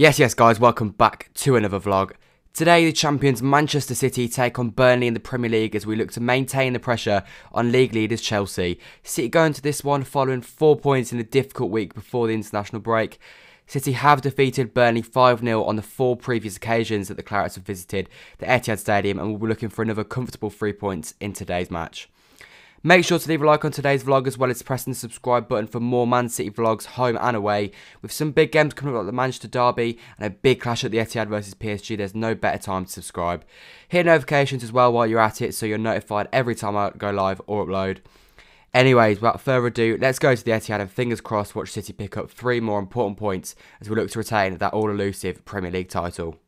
Yes, yes, guys, welcome back to another vlog. Today, the champions Manchester City take on Burnley in the Premier League as we look to maintain the pressure on league leaders Chelsea. City go into this one following four points in a difficult week before the international break. City have defeated Burnley 5 0 on the four previous occasions that the Clarets have visited the Etihad Stadium and will be looking for another comfortable three points in today's match. Make sure to leave a like on today's vlog as well as pressing the subscribe button for more Man City vlogs home and away. With some big games coming up like the Manchester Derby and a big clash at the Etihad versus PSG, there's no better time to subscribe. Hit notifications as well while you're at it so you're notified every time I go live or upload. Anyways, without further ado, let's go to the Etihad and fingers crossed watch City pick up three more important points as we look to retain that all-elusive Premier League title.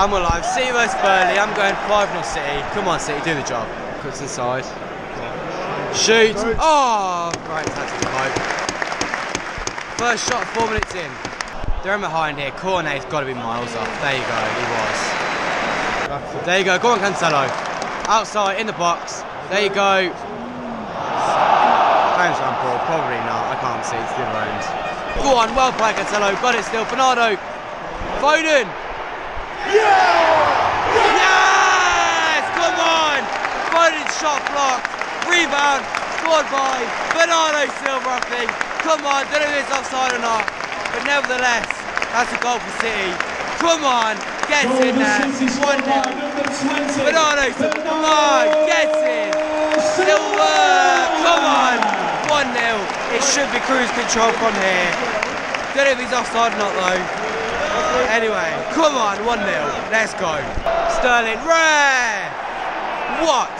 I'm alive. City vs Burnley. I'm going 5 0 City. Come on, City, do the job. Cuts inside. Shoot. Oh, great tactical hope. First shot, four minutes in. They're in behind here. Cornet's got to be miles off. There you go. He was. There you go. Go on, Cancelo. Outside, in the box. There you go. James Lampard, probably not. I can't see. It's the other end. Go on, well played, Cancelo. Got it still. Bernardo. Foden. Yeah! Yes! Come on! Foden shot blocked. Rebound. Scored by Bernardo Silva, I think. Come on, don't know if it's offside or not. But nevertheless, that's a goal for City. Come on, gets in there. 1 0. Bernardo come on, gets in. Silva, come on. 1 0. It should be cruise control from here. Don't know if he's offside or not though. Anyway, come on, 1 0. Let's go. Sterling, rare! What?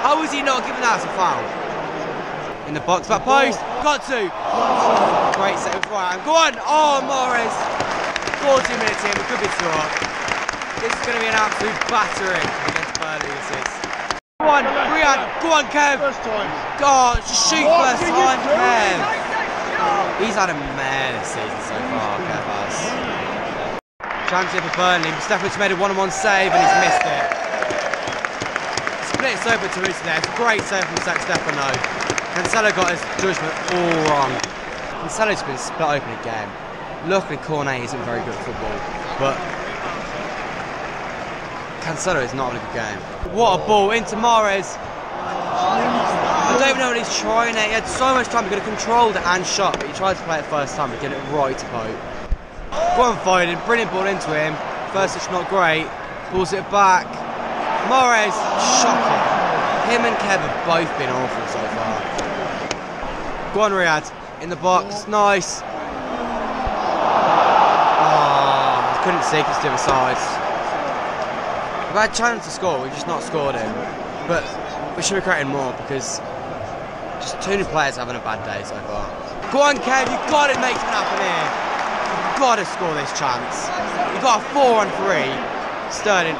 How was he not giving that as a foul? In the box, back post. Got to. Great save right. Go on. Oh, Mahrez. 40 minutes in, we could be two up. This is going to be an absolute battering against Burnley. This is. Go on, Riyad. Go on, Kev. First time. God, just shoot first time, Kev. He's had a mad season so far, Kev has. Chance here for Burnley. Steffen's made a one-on-one save and he's missed it. Split over to there. Great save from Zack Steffen. Cancelo got his judgment all wrong. Cancelo's been split open again. Luckily Cornet isn't very good at football, but Cancelo is not a good game. What a ball into Mahrez. I don't even know what he's trying it. He had so much time, he could have controlled it and shot, but he tried to play it first time, but get it right to Pope. Go on Foden, brilliant ball into him. First it's not great, pulls it back. Mahrez, shocking. Him and Kev have both been awful so far. Go on Riyad, in the box, nice. Oh, couldn't see because the other side. We've had a chance to score, we've just not scored it. But we should be creating more because just too many players having a bad day so far. Go on Kev, you've got to make it happen here You've got to score this chance. He got a four on three. Sterling.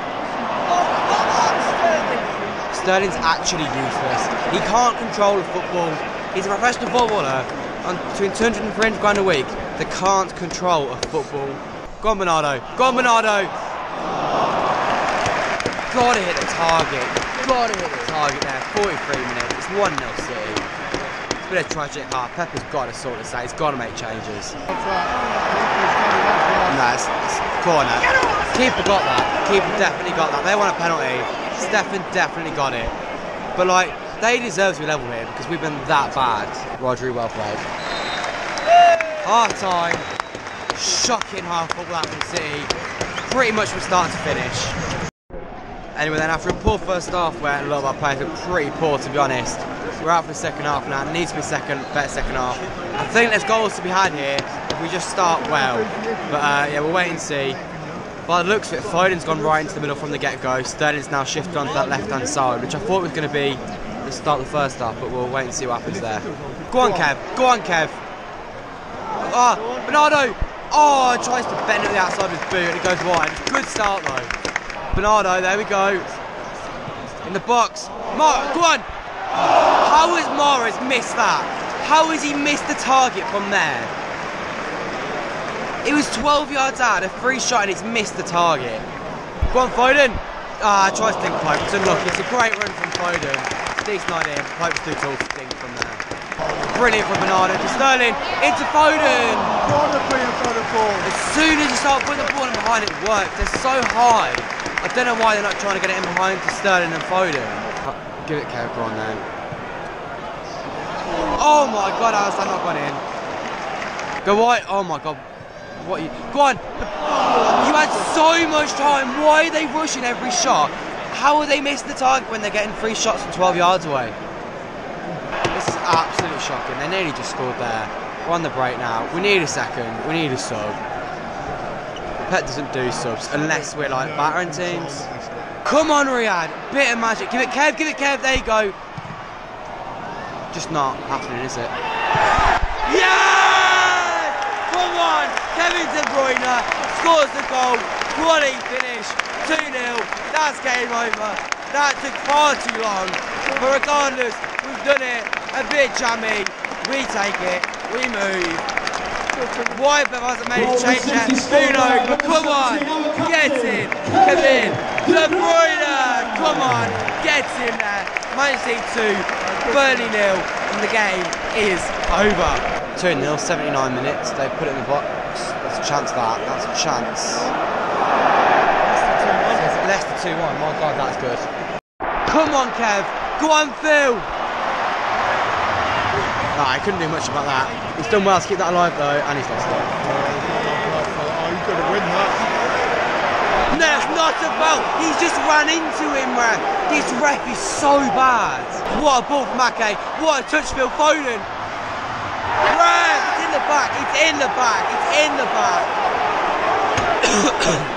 Sterling's actually useless. He can't control a football. He's a professional footballer on between 200 and 300 grand a week that can't control a football. Go on, Bernardo. Go on, Bernardo. Gotta hit the target. Gotta hit the target there. 43 minutes. It's 1 0 City. It's been a tragic half. Pepper's got to sort this out. He's got to make changes. Nice. Corner. Keeper got that. Keeper definitely got that. They want a penalty. Steffen definitely got it. But like, they deserve to be level here because we've been that bad. Rodri, well played. Half time. Shocking half football out from City. Pretty much from start to finish. Anyway, then after a poor first half where a lot of our players were pretty poor to be honest, we're out for the second half now. It needs to be second, better second half. I think there's goals to be had here if we just start well. But uh, yeah, we'll wait and see. By the looks of it, Foden's gone right into the middle from the get-go. Sterling's now shifted onto that left-hand side, which I thought was going to be the start of the first half, but we'll wait and see what happens there. Go on, Kev. Go on, Kev. Ah, oh, Bernardo. Oh, tries to bend it the outside of his boot and it goes wide. Good start though. Bernardo, there we go. In the box. Mar go on. How has Mahrez missed that? How has he missed the target from there? It was 12 yards out, a free shot, and it's missed the target. Go on, Foden. Ah, tries to dink Pope. It's look, It's a great run from Foden. Decent idea. Pope's too tall to dink from there. Brilliant from Bernardo to Sterling. Into Foden. As soon as you start putting the ball in behind, it works. They're so high. I don't know why they're not trying to get it in behind to Sterling and Foden. Give it Kev, on then. Oh my god, how's that not gone in? Go wide. Oh my god. What you go on. You had so much time. Why are they rushing every shot? How are they missing the target when they're getting three shots from 12 yards away? This is absolutely shocking. They nearly just scored there. We're on the break now. We need a second. We need a sub. Pep doesn't do subs unless we're like battering teams. Come on, Riyad. Bit of magic. Give it Kev. Give it Kev. There you go. Just not happening, is it? Yes! Kevin De Bruyne scores the goal. Quality finish. 2-0. That's game over. That took far too long. But regardless, we've done it. A bit jammy. We take it. We move. Why hasn't made a change yet? Who knows? But come on, get in, come in. De Bruyne, come on, get in there. Man City 2, Burnley nil, and the game is over. 2 0, 79 minutes. They put it in the box. Chance, that. That's a chance. Leicester 2 1. My god, that's good. Come on, Kev. Go on, Phil. Nah, I couldn't do much about that. He's done well to keep that alive though, and he's lost it. Oh, you've got to win that. No, that's not a foul. He's just ran into him, ref. This ref is so bad. What a ball from Ake. What a touch, Phil Foden. Ref, it's in the back. It's in the back. It's in the back.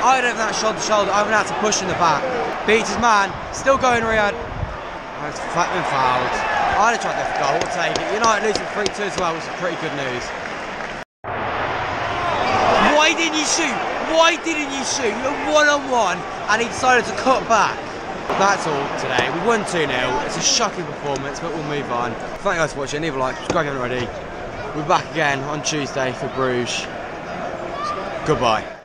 I don't have that shoulder to shoulder. I haven't had to push in the back. Beats his man. Still going, Riyad. Oh, it's been fouled. I'd have tried that for goal, we'll take it. United losing 3-2 as well, which is pretty good news. Why didn't you shoot? Why didn't you shoot? You're one-on-one, and he decided to cut back. That's all today. We won 2-0. It's a shocking performance, but we'll move on. Thank you guys for watching. Leave a like, subscribe if you haven't already. We'll be back again on Tuesday for Bruges. Goodbye.